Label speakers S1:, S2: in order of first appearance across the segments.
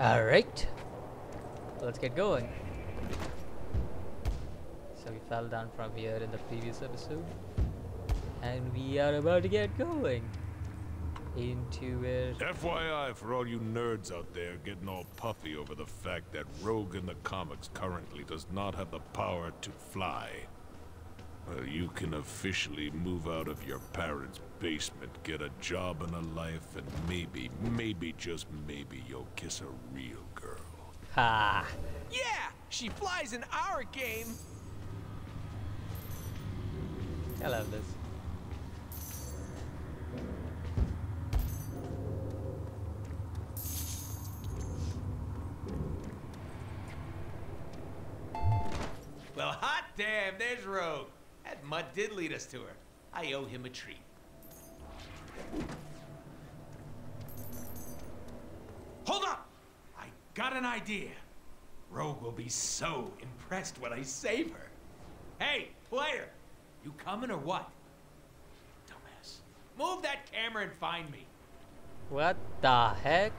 S1: Alright. Let's get going. So we fell down from here in the previous episode. And we are about to get going. Into it.
S2: FYI for all you nerds out there getting all puffy over the fact that Rogue in the comics currently does not have the power to fly. Well, you can officially move out of your parents' basement, get a job and a life, and maybe, maybe, just maybe, you'll kiss a real girl.
S1: Ha!
S3: Yeah, she flies in our game.
S1: I love this.
S3: Well, hot damn, there's Rogue. That mutt did lead us to her. I owe him a treat. Hold up! I got an idea. Rogue will be so impressed when I save her. Hey, player! You coming or what? Dumbass. Move that camera and find me.
S1: What the heck?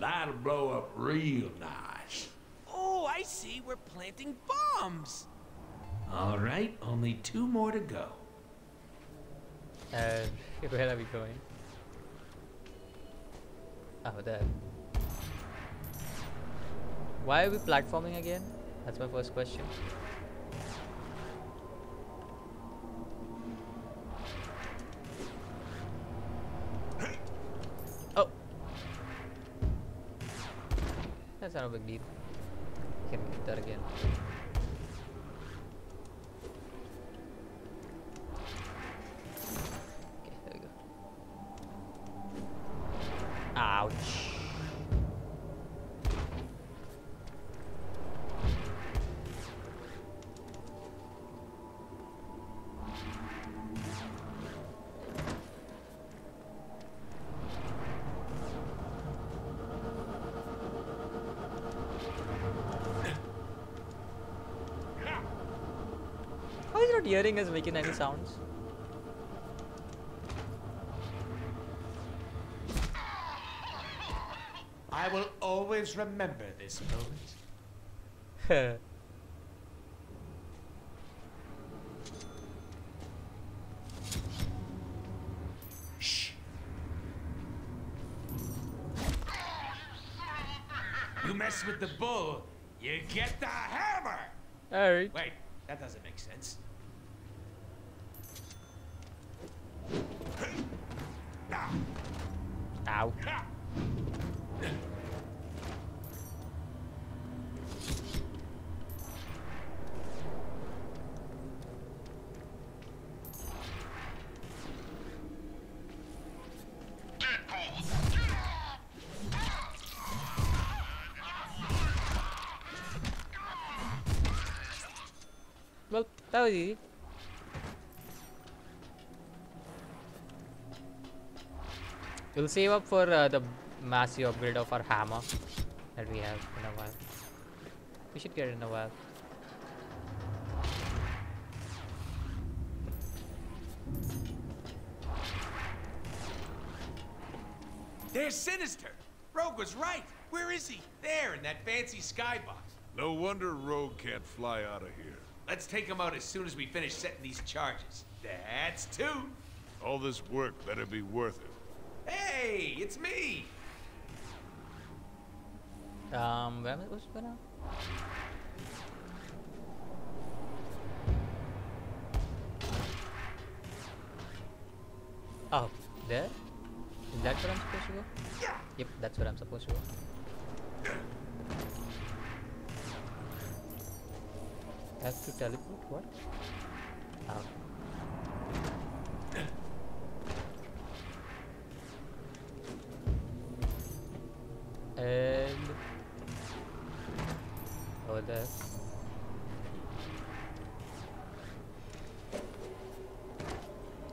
S4: That'll blow up real nice.
S3: Oh, I see. We're planting bombs. All right, only two more to go.
S1: Uh, where are we going? Oh, there. Why are we platforming again? That's my first question. Oh! That's not a big deal. Not hearing us making any sounds?
S3: I will always remember this moment. Shh. You mess with the bull, you get the hammer.
S1: Alright.
S3: Wait, that doesn't make sense.
S1: Ow. Well, that was easy. We'll save up for uh, the massive upgrade of our hammer that we have in a while. We should get it in a while.
S3: There's Sinister. Rogue was right. Where is he? There, in that fancy skybox.
S2: No wonder Rogue can't fly out of here.
S3: Let's take him out as soon as we finish setting these charges. That's two.
S2: All this work better be worth it.
S3: Hey, it's me.
S1: Um, where am I supposed to go now? Oh, there? Is that where I'm supposed to go? Yep, that's where I'm supposed to go. Have to teleport? What? Ah. Oh. And over there.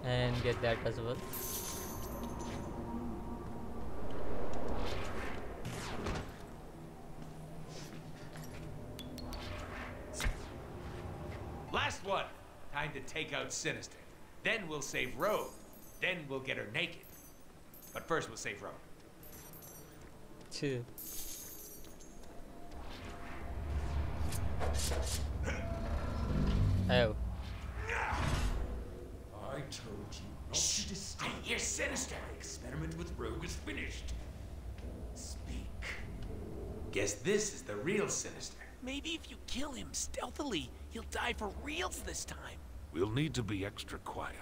S1: And get that as well.
S3: To Sinister. Then we'll save Rogue. Then we'll get her naked. But first we'll save Rogue.
S1: Chill. Oh.
S3: I told you not to disturb. I hear sinister. My experiment with Rogue is finished. Speak. Guess this is the real sinister.
S5: Maybe if you kill him stealthily, he'll die for reals this time.
S2: We'll need to be extra quiet.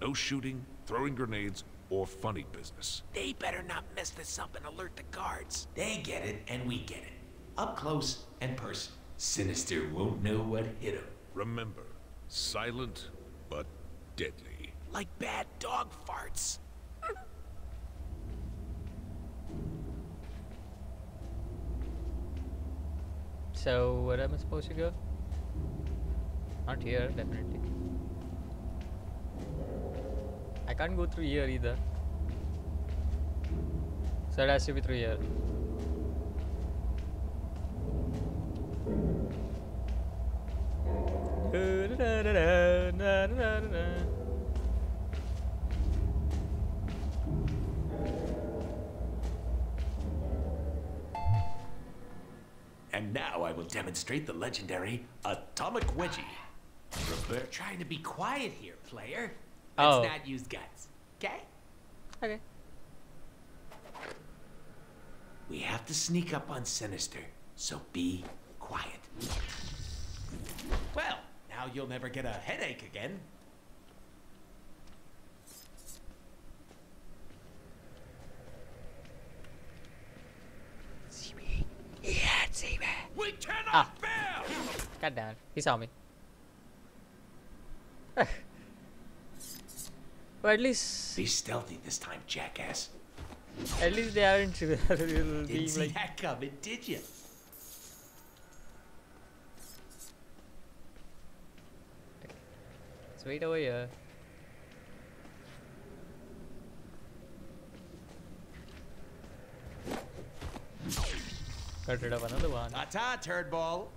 S2: No shooting, throwing grenades, or funny business.
S5: They better not mess this up and alert the guards.
S3: They get it, and we get it. Up close and personal. Sinister won't know what hit him.
S2: Remember, silent but deadly.
S5: Like bad dog farts.
S1: So where am I supposed to go? Not here, definitely. I can't go through here either. So it has to be through here.
S3: And now I will demonstrate the legendary Atomic Wedgie. Prepare. Trying to be quiet here, player. Let's
S1: Oh.
S3: not use guns, okay?
S1: Okay.
S3: We have to sneak up on Sinister, so be quiet. Well, now you'll never get a headache again.
S5: We cannot
S1: Ah.
S5: fail!
S1: God damn it. He saw me. at least,
S3: Be stealthy this time, jackass.
S1: at least they aren't really
S3: Didn't
S1: being
S3: see
S1: like.
S3: that coming, did you?
S1: Let's wait over here. Got rid of another one.
S3: Ta-ta, turd ball.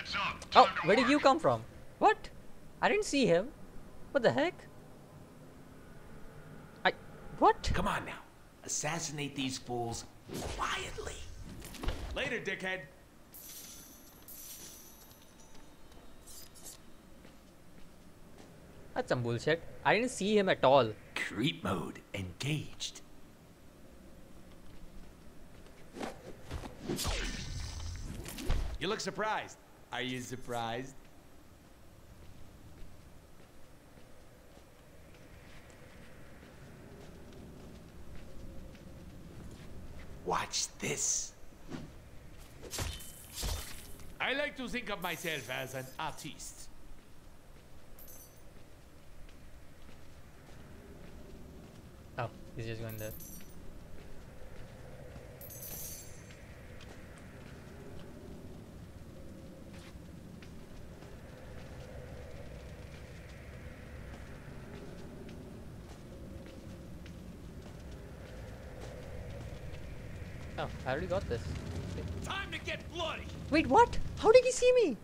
S2: heads up.
S1: Oh, where did you come from? What? I didn't see him. What the heck? I. What?
S3: Come on now. Assassinate these fools quietly. Later, dickhead.
S1: That's some bullshit. I didn't see him at all.
S3: Creep mode engaged. You look surprised. Are you surprised? Watch this.
S5: I like to think of myself as an artist.
S1: Oh, he's just going there. Oh, I already got this.
S5: Time to get bloody!
S1: Wait, what? How did he see me?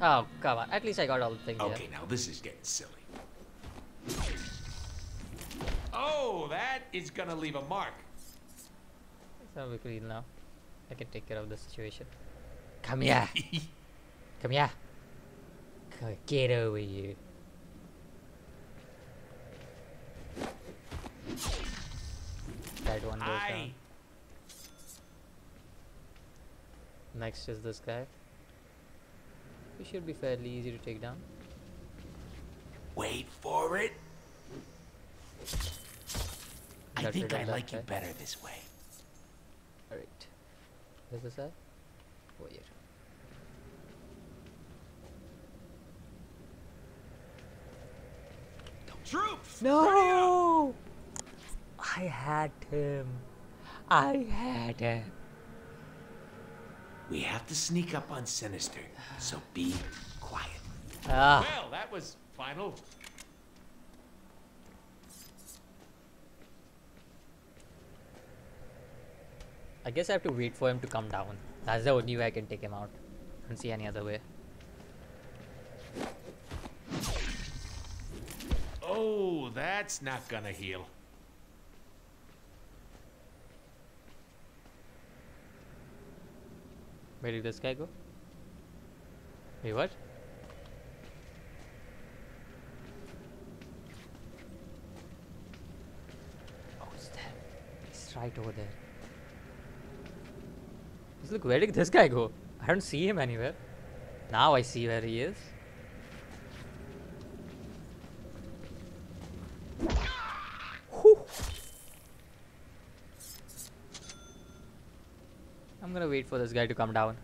S1: Oh, come on. At least I got all the things here.
S3: Okay, now this is getting silly. Oh, that is gonna leave a mark.
S1: So we clean now. I can take care of the situation. Come here. Come here. Come, get over here. That one goes
S3: Aye.
S1: down. Next is this guy. He should be fairly easy to take down.
S3: Wait for it. I think I
S1: that
S3: like you better this way.
S1: Alright. Where's this at? Over here.
S5: Troops!
S1: No! I had him. I had him.
S3: We have to sneak up on Sinister, so be quiet.
S1: Ah,
S5: Well, that was final.
S1: I guess I have to wait for him to come down. That's the only way I can take him out. I don't see any other way.
S3: Oh, that's not gonna heal.
S1: Where did this guy go? Wait, what? Oh, it's there. He's right over there. Just look, where did this guy go? I don't see him anywhere. Now I see where he is. Wait for this guy to come down.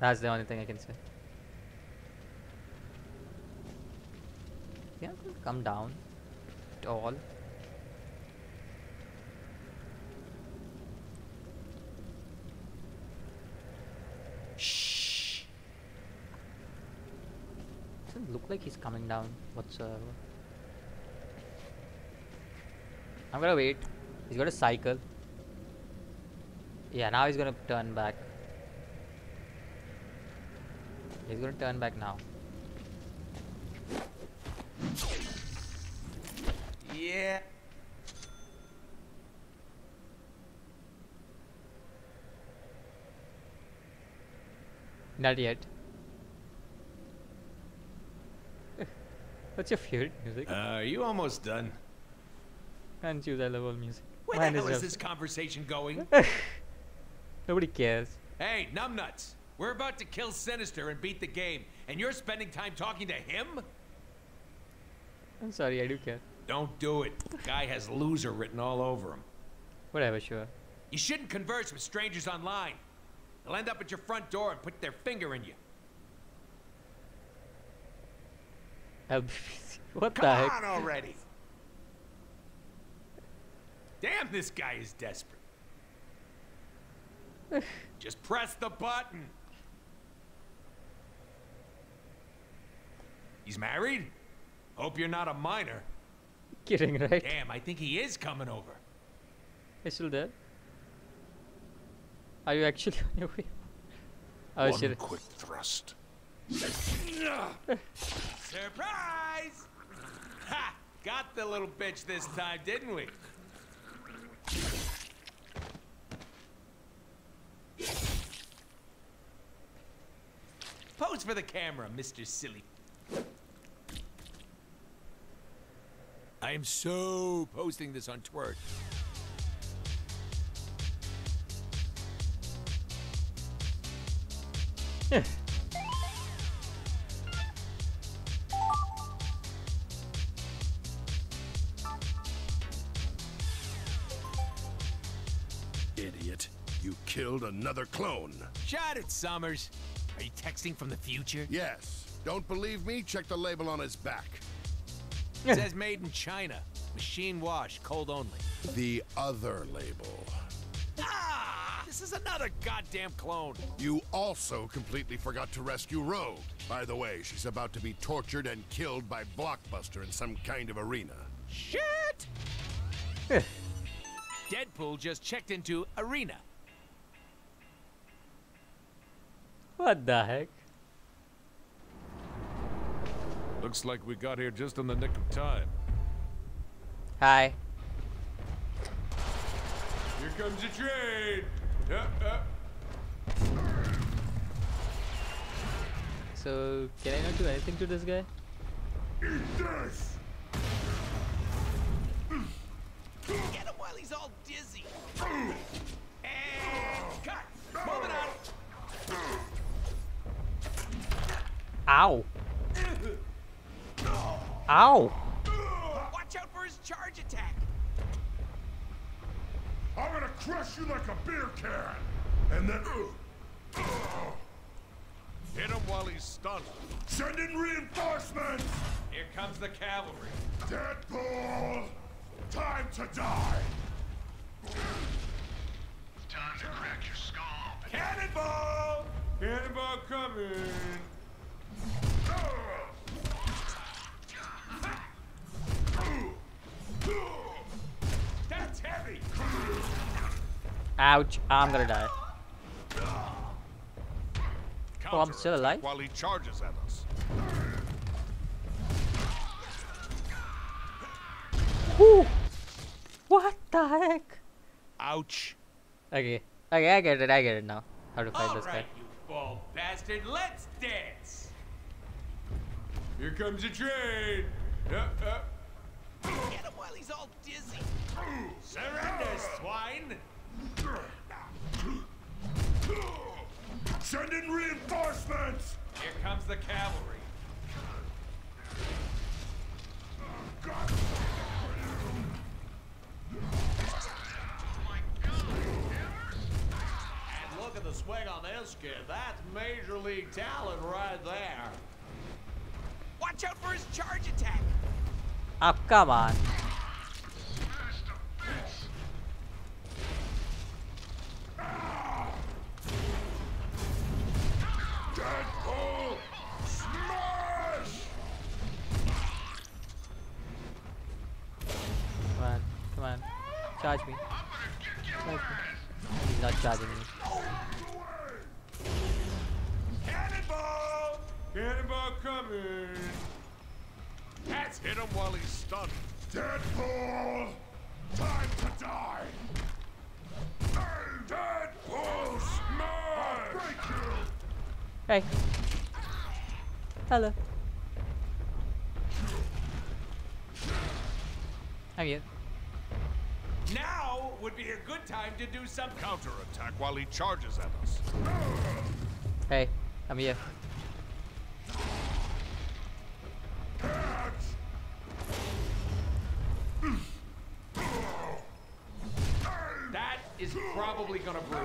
S1: That's the only thing I can say. Yeah, come down at all.
S3: Shh.
S1: Doesn't look like he's coming down whatsoever. I'm gonna wait. He's gonna cycle. Yeah, now he's gonna turn back. He's gonna turn back now.
S3: Yeah.
S1: Not yet. What's your favorite music?
S3: Uh, are you almost done?
S1: Can't choose. I love all music.
S3: Where
S1: Mine
S3: the hell is
S1: just-
S3: this conversation going?
S1: Nobody cares.
S3: hey, numbnuts. We're about to kill Sinister and beat the game, and you're spending time talking to him?
S1: I'm sorry, I do care.
S3: Don't do it. The Guy has loser written all over him.
S1: Whatever, sure.
S3: You shouldn't converse with strangers online. They'll end up at your front door and put their finger in you.
S1: I'll be busy. What
S3: Come
S1: the heck?
S3: Come on already. Damn, this guy is desperate. Just press the button. He's married? Hope you're not a minor.
S1: Kidding, right?
S3: Damn, I think he is coming over.
S1: Are still there? Are you actually on your way? Oh
S2: One
S1: shit.
S2: quick thrust.
S3: Surprise! Ha! Got the little bitch this time, didn't we? Pose for the camera, Mr. Silly. I am so posting this on Twitter.
S6: Idiot. You killed another clone.
S3: Shot it, Summers. Are you texting from the future?
S6: Yes. Don't believe me? Check the label on his back.
S3: It says made in China. Machine wash, cold only.
S6: The other label.
S3: Ah! This is another goddamn clone.
S6: You also completely forgot to rescue Rogue. By the way, she's about to be tortured and killed by Blockbuster in some kind of arena.
S3: Shit! Deadpool just checked into Arena.
S1: What the heck?
S2: Looks like we got here just in the nick of time.
S1: Hi.
S3: Here comes the train. Uh, uh.
S1: So, can I not do anything to this guy?
S3: Get him while he's all dizzy. And cut. Moving on.
S1: Ow! Ow!
S3: Watch out for his charge attack.
S6: I'm gonna crush you like a beer can! And then.
S2: Hit him while he's stunned.
S6: Send in reinforcements!
S3: Here comes the cavalry.
S6: Deadpool! Time to die!
S7: Time to crack your skull.
S3: Cannonball! Cannonball coming. Oh! That's heavy.
S1: Ouch! I'm gonna die. Oh, I'm still alive?
S2: While he charges at us.
S1: Whew. What the heck?
S2: Ouch.
S1: Okay. Okay, I get it. I get it now. How to fight
S3: All
S1: this guy.
S3: right, you bald bastard, let's dance. Here comes the train. Uh, uh.
S8: Get him while he's all dizzy.
S3: Surrender, swine.
S4: Send in reinforcements!
S3: Here comes the cavalry.
S7: And look at the swing on this kid. That's major league talent right there.
S8: Watch out for his charge attack.
S1: Oh, come on. Come on. Come on. Charge me. Charge me. He's not charging me.
S2: Hit him while he's stunned.
S4: Deadpool! Time to die! Deadpool! Smash! Break you!
S1: Hey. Hello. I'm here.
S3: Now would be a good time to do some
S2: Counterattack while he charges at us.
S1: Hey, I'm here.
S3: Probably gonna bruise.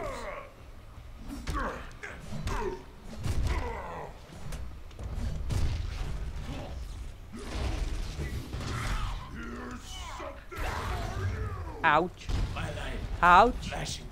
S1: Ouch. Ouch.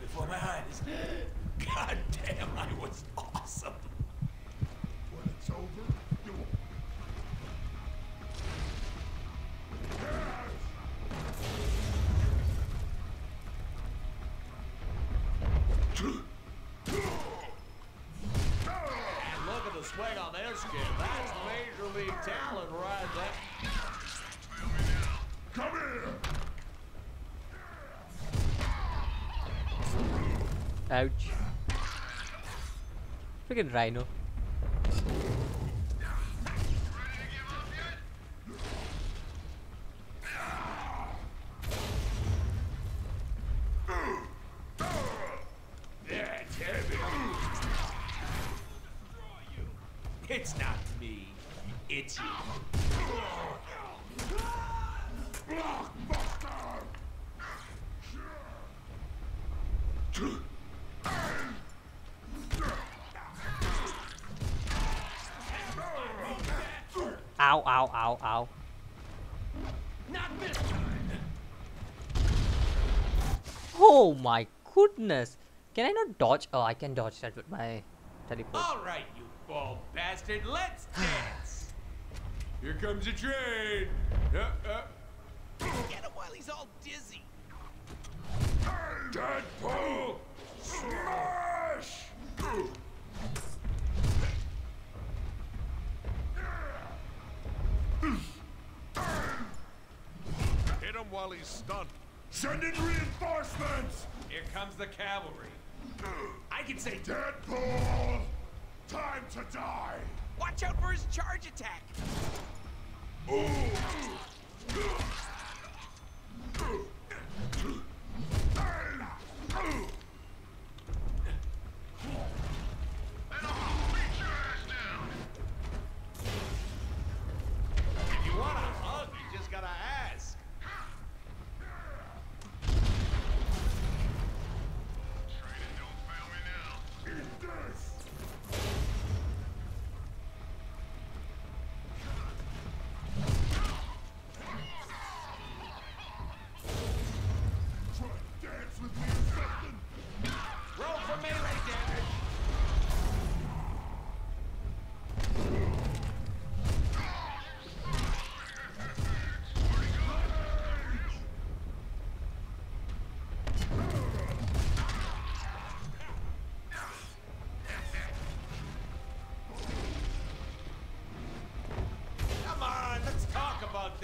S1: Ouch. Freaking rhino.
S3: That's heavy. It's not me. It's you.
S1: Ow, ow, ow, ow.
S3: Not this time.
S1: Oh my goodness. Can I not dodge? Oh, I can dodge that with my teleport.
S3: All right, you bald bastard, let's dance. Here comes a train. Uh, uh.
S8: Get him while he's all dizzy.
S4: Deadpool! Smash!
S2: Hit him while he's stunned.
S4: Send in reinforcements!
S3: Here comes the cavalry. I can say
S4: Deadpool! Time to die!
S8: Watch out for his charge attack.
S7: If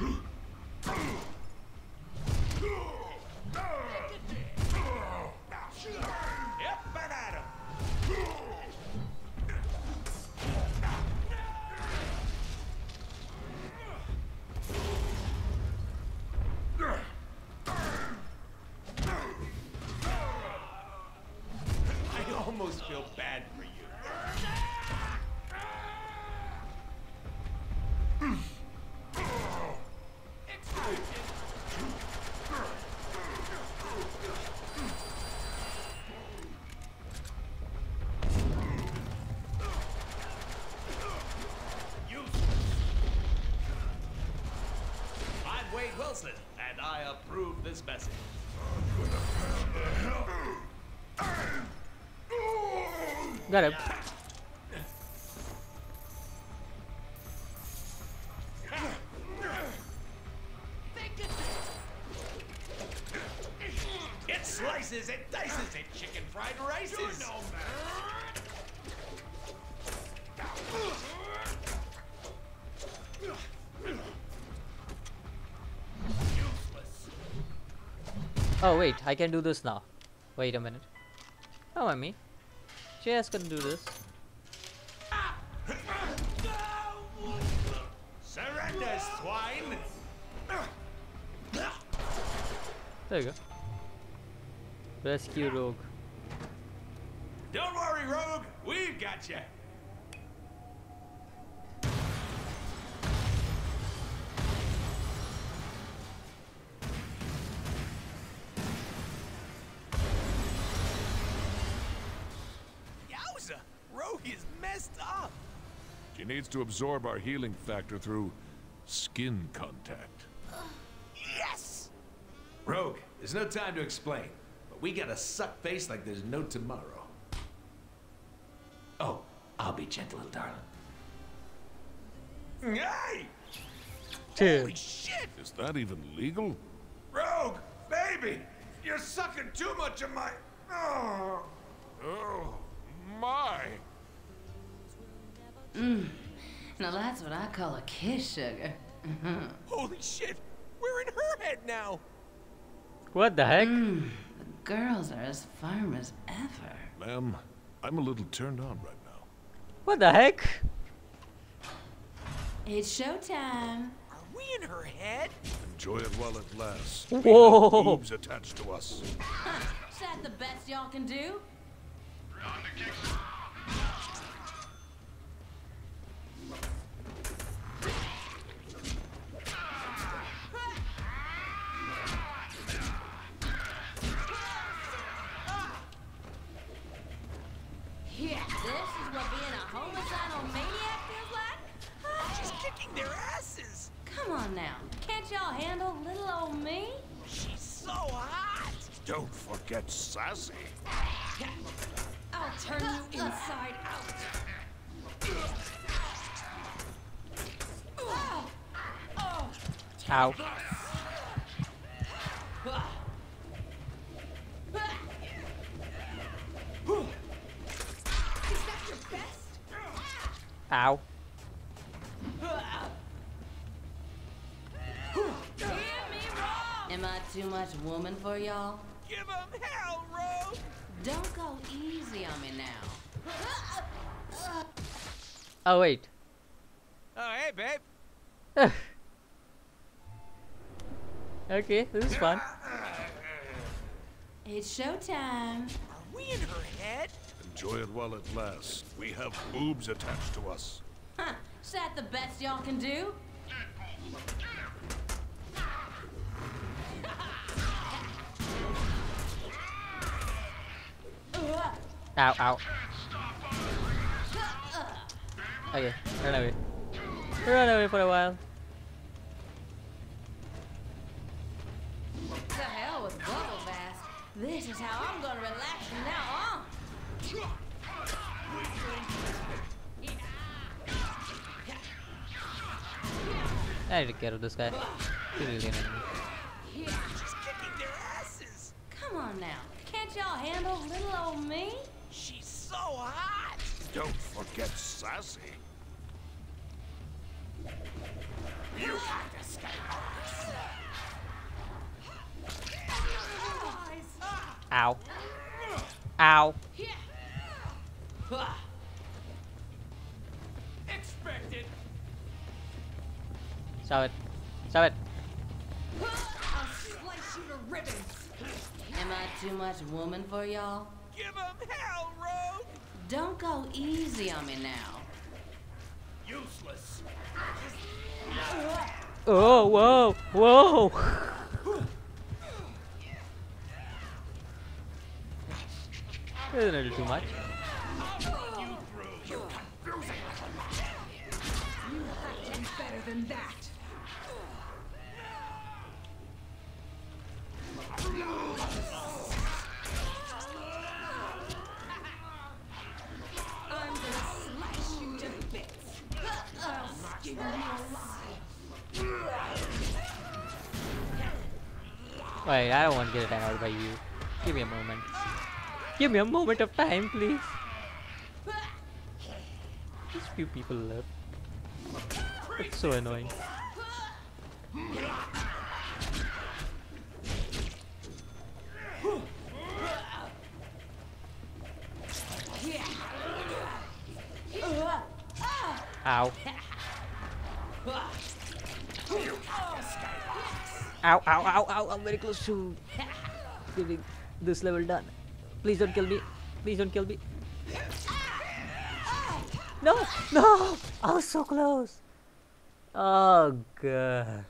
S4: Yep, this message.
S1: Got him.
S4: It slices, it dices, it chicken fried rices. You're no Useless.
S1: Oh wait, I can do this now. Wait a minute. Oh, I mean, JS can do this.
S4: Surrender, swine.
S1: There you go. Rescue Rogue.
S4: Don't worry, Rogue. We've got you.
S2: She needs to absorb our healing factor through skin contact.
S5: Yes!
S3: Rogue, there's no time to explain, but we gotta suck face like there's no tomorrow. Oh, I'll be gentle, little darling. Hey!
S1: Two.
S5: Holy shit!
S2: Is that even legal?
S3: Rogue! Baby! You're sucking too much of my. Oh!
S2: Oh, my! Mm.
S9: Now that's what I call a kiss, sugar.
S5: Holy shit! We're in her head now!
S1: What the heck?
S9: Mm, the girls are as firm as ever.
S2: Ma'am, I'm a little turned on right now.
S1: What the heck?
S9: It's showtime.
S5: Are we in her head?
S2: Enjoy it while it lasts.
S1: Whoa.
S2: Boobs attached to us.
S9: Is that the best y'all can do? Yeah, this is what being a homicidal maniac feels like?
S5: She's kicking their asses!
S9: Come on now. Can't y'all handle little old me?
S5: She's so hot!
S2: Don't forget sassy.
S9: I'll turn you inside out.
S1: Ow. Ow.
S9: Am I too much woman for y'all?
S5: Give him hell, Rogue!
S9: Don't go easy on me now.
S1: Oh wait.
S5: Oh, hey, babe.
S1: Okay, this is fun.
S9: It's showtime.
S5: Are we in her head?
S2: Enjoy it while it lasts. We have boobs attached to us.
S9: Huh. Is that the best y'all can do? Mm-hmm.
S1: Ow, ow. Okay, run away. Run away for a while.
S9: The hell with bubble baths. This is how I'm gonna relax from now on.
S1: I need to care of this guy. He's really annoying me.
S5: Kicking their asses.
S9: Come on now. Can't y'all handle little old me?
S5: She's so hot.
S2: Don't forget Sassy.
S1: Ow. Ow.
S3: Expected.
S1: Stop it. Stop it.
S9: I'll slice you to ribbons. Am I too much woman for y'all?
S5: Give him hell, Rogue.
S9: Don't go easy on me now.
S3: Useless.
S1: Oh, whoa, whoa. This is a little too much.
S9: Better than that.
S1: Get annoyed by you. Give me a moment. Give me a moment of time, please. Just few people left. It's so annoying. Ow. Ow, ow, ow, ow, I'm very close to getting this level done. Please don't kill me. Please don't kill me. No, no! I was so close. Oh, God.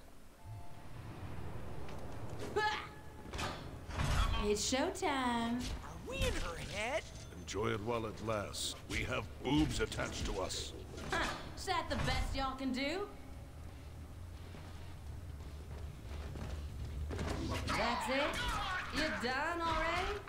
S9: It's showtime.
S5: Are we in her head?
S2: Enjoy it while it lasts. We have boobs attached to us.
S9: Huh. Is that the best y'all can do? That's it? You done already?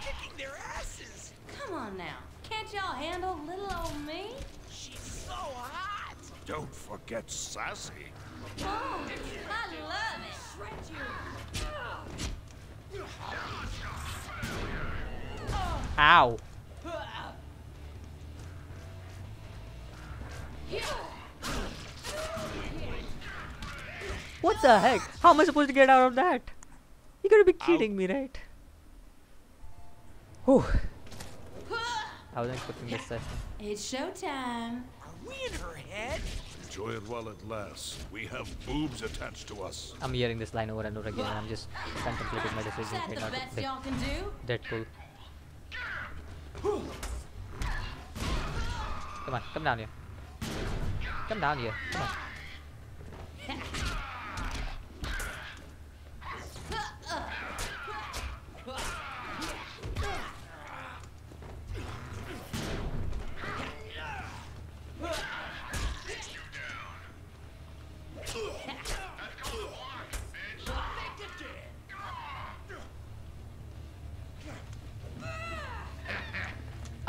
S5: Kicking their asses.
S9: Come on now. Can't y'all handle little old me?
S5: She's so hot.
S2: Don't forget Sassy.
S9: Oh, I love it.
S1: Ow. What the heck? How am I supposed to get out of that? You gotta be kidding me, right? Whew. I wasn't expecting this session.
S9: It's showtime.
S5: Are we in her head?
S2: Enjoy it while it lasts. We have boobs attached to us.
S1: I'm hearing this line over and over again and I'm just contemplating my
S9: Is that
S1: right
S9: the
S1: now.
S9: best y'all can do?
S1: Deadpool. Come on, come down here. Come down here. Come on.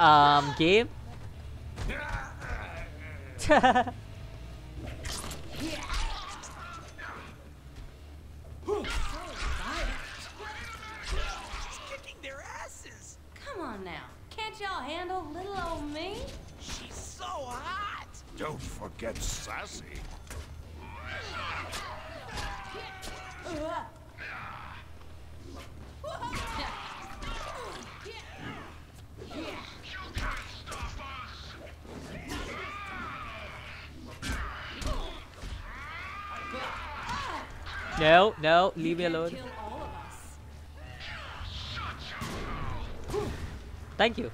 S1: Um, game?
S5: Kicking their asses.
S9: Come on now. Can't y'all handle little old me?
S5: She's so hot.
S2: Don't forget Sassy.
S1: No, no, leave me alone.
S9: Kill all of us.
S1: Thank you.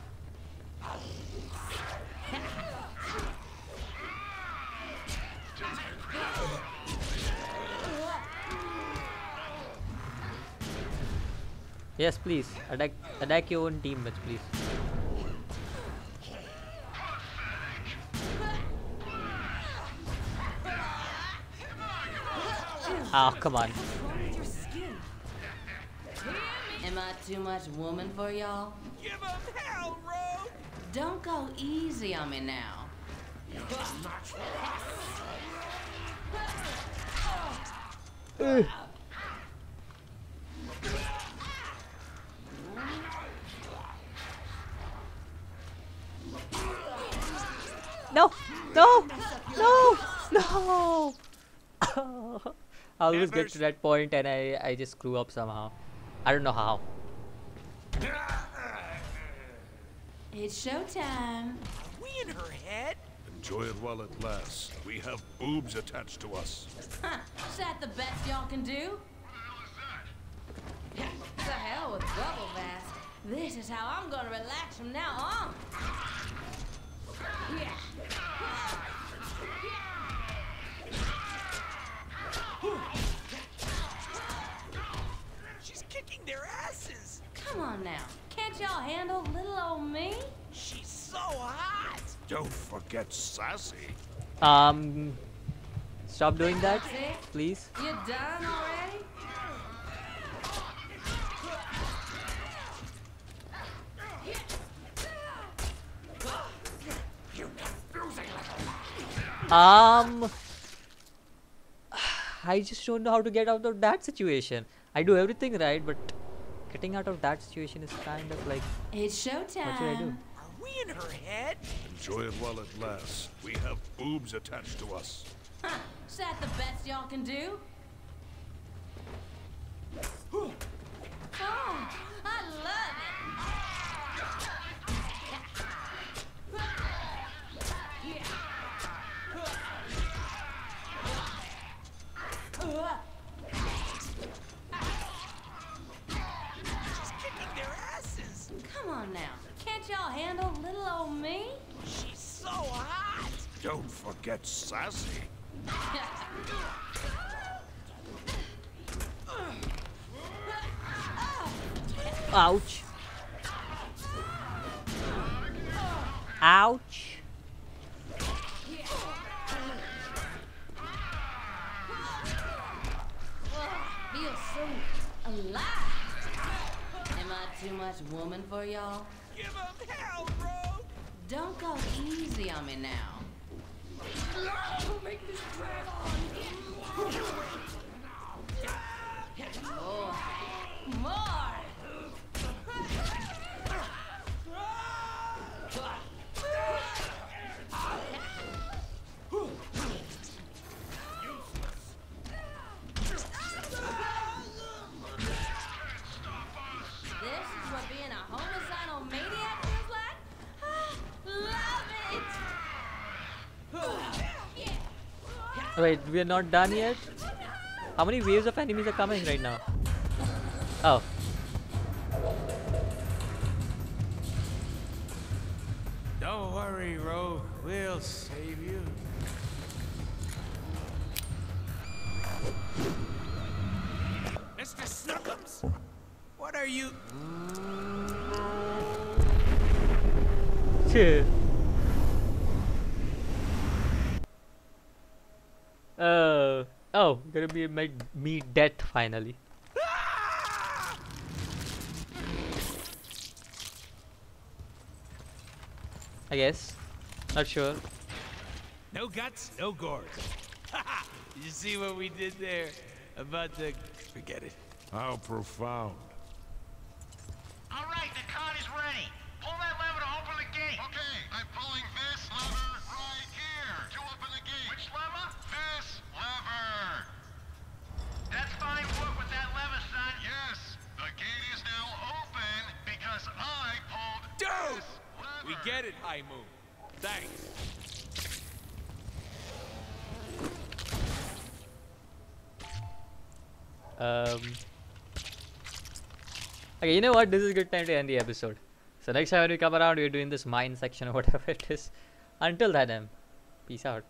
S1: Yes, please. Attack, attack your own teammates, please. Oh, come on.
S9: What's wrong with your skin? Am I too much woman for y'all?
S5: Give him hell, Rogue!
S9: Don't go easy on me now.
S1: No! No! No! No! I always get to that point and I, I just screw up somehow. I don't know how.
S9: It's showtime.
S5: We in her head?
S2: Enjoy it while it lasts. We have boobs attached to us.
S9: Huh, is that the best y'all can do? To hell with bubble baths. This is how I'm gonna relax from now on.
S5: She's kicking their asses!
S9: Come on now. Can't y'all handle little old me?
S5: She's so hot!
S2: Don't forget Sassy.
S1: Um, stop doing that, please.
S9: You done already?
S1: Um, I just don't know how to get out of that situation. I do everything right, but getting out of that situation is kind of like
S9: It's showtime.
S1: what should I do?
S5: Are we in her head?
S2: Enjoy it while it lasts. We have boobs attached to us.
S9: Huh, is that the best y'all can do? Oh, I love it.
S2: Don't Sassy.
S1: Ouch! Ouch!
S9: Feel so alive. Am I too much woman for y'all?
S5: Give him hell, Rogue!
S9: Don't go easy on me now. More.
S1: Wait, we are not done yet? How many waves of enemies are coming right now? Oh.
S3: Don't worry, Rogue. We'll save you. Mr. Snookums? What are you...
S1: Shit. Uh, oh, gonna be my me death finally. I guess. Not sure.
S3: No guts, no gore. you see what we did there? About the... Forget it.
S2: How profound.
S3: Get it, High Moon. Thanks.
S1: Um. Okay, you know what? This is a good time to end the episode. So next time when we come around, we're doing this mine section or whatever it is. Until then, um, peace out.